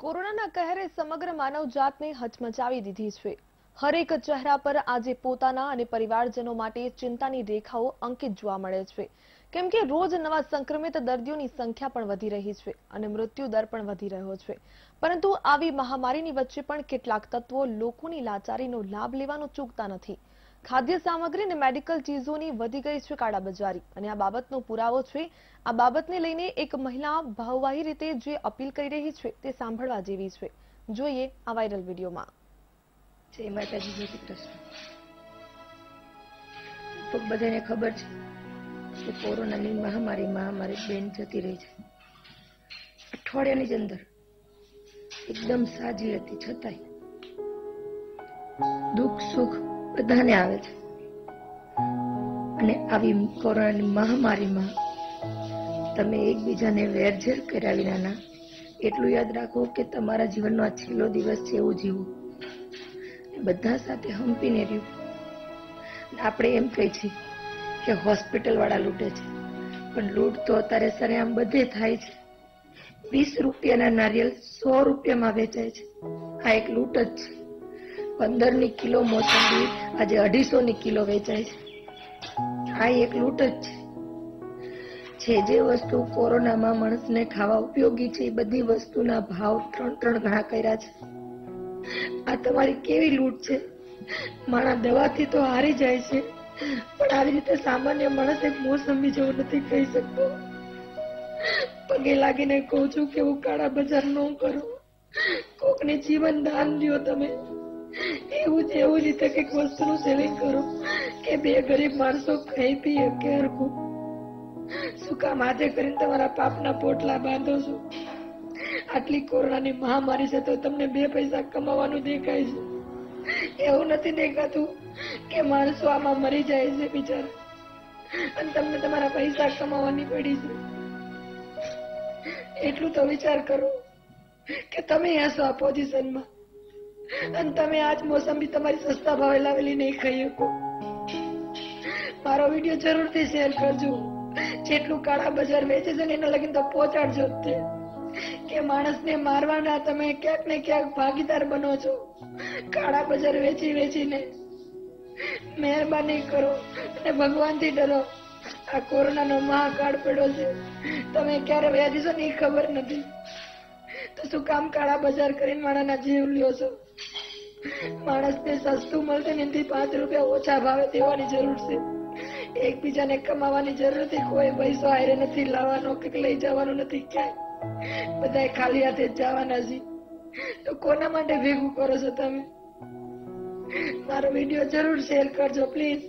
કોરોનાના કહેરે સમગ્ર માનવજાતને હચમચાવી દીધી છે. હરેક ચહેરા પર આજે પોતાના અને પરિવારજનો માટે ચિંતાની રેખાઓ અંકિત જોવા મળે છે. કેમ કે રોજ નવા સંક્રમિત દર્દીઓની સંખ્યા પણ વધી રહી છે અને મૃત્યુ દર પણ વધી રહ્યો છે. પરંતુ આવી મહામારીની વચ્ચે પણ કેટલાક તત્વો લોકોની લાચારીનો લાભ લેવાનું ચૂકતા નથી. ખાદ્ય સામગ્રી અને મેડિકલ ચીજોની વધી ગઈ છે કાળાબજારી. અને આ બાબતનો પુરાવો છે, આ બાબતને લઈને એક મહિલા ભાવવાહી રીતે જે અપીલ કરી રહી છે તે સાંભળવા જેવી છે. જોઈએ આ વાયરલ વિડીયોમાં. બધાને ખબર છે કે કોરોનાની મહામારીમાં અમારી બેન જતી રહી છે. અઠવાડિયાની જ અંદર એકદમ સાજી હતી, છતાંય દુઃખ, સુખ બધાને આવે છે. અને આવી કોરોનાની મહામારીમાં તમે એકબીજાને વેરઝેર કર્યા વિનાના એટલું યાદ રાખો કે તમારા જીવનનો આ છેલ્લો દિવસ છે એવું જીવો. બધા સાથે હંપીને રહ્યું. આપણે એમ કહી છીએ કે હોસ્પિટલ વાળા લૂંટે છે. પણ લૂંટ તો અત્યારે સરેઆમ બધે થાય છે. વીસ રૂપિયાના નારિયેલ સો રૂપિયામાં વેચાય છે. આ એક લૂંટ જ છે. પંદરની કિલો મોસંબી, આજે અઢીસો ની કિલો વેચાય છે. આ એક લૂંટ જ છે. જે વસ્તુ કોરોનામાં માણસને ખાવા ઉપયોગી છે, એ બધી વસ્તુના ભાવ ત્રણ ત્રણ ઘણા કર્યા છે. આ તમારી કેવી લૂંટ છે? માણા દવાથી તો હારી જાય છે, પણ આવી રીતે સામાન્ય માણસ એક મોસંબી જેવું નથી કહી શકતો. પગે લાગીને કહું છું કે હું કાળા બજાર ન કરો. કોકને જીવન દાન દો તમે. એવું જ, એવું રીતે કંઈક વસ્તુનું સેલિંગ કરો કે બે ગરીબ માણસો ખાઈ પી કે હરખું. શું કામ આજે કરીને તમારા પાપના પોટલા બાંધો છો? આટલી કોરોનાની મહામારી છે તો તમને બે પૈસા કમાવાનું દેખાય છે. એવું નથી દેખાતું કે માણસો આમાં મરી જાય છે બિચારા. અને તમને તમારા પૈસા કમાવાની પડી છે. એટલું તો વિચાર કરો કે તમે હશો આ પોઝિશનમાં અને તમે આજ મોસંબી તમારી સસ્તા ભાવે લાવેલી નહીં ખાઈ શકો. મારો વીડિયો જરૂરથી શેર કરજો. જેટલું કાળા બજાર વેચે છે એના લગીન તો પહોંચાડજો તે. કે માણસને મારવાના તમે ક્યાંક ને ક્યાંક ભાગીદાર બનો છો. કાળા બજાર વેચી વેચીને મહેરબાની કરો અને ભગવાનથી ડરો. આ કોરોનાનો મહાકાળ પડ્યો છે. તમે ક્યારે વ્યાજી છો ને એ ખબર નથી. તો શું કામ કાળા બજાર કરીને માણાના જીવ લ્યો છો? માણસને સસ્તું મળશે ને એનાથી પાંચ રૂપિયા ઓછા ભાવે દેવાની જરૂર છે. એકબીજાને કમાવાની જરૂર નથી. કોઈ પૈસો આયરે નથી. લાવવાનો કે લઈ જવાનો નથી ક્યાંય. બધા ખાલી હાથે જવાના છે. તો કોના માટે ભેગું કરો છો તમે? મારો વીડિયો જરૂર શેર કરજો, પ્લીઝ.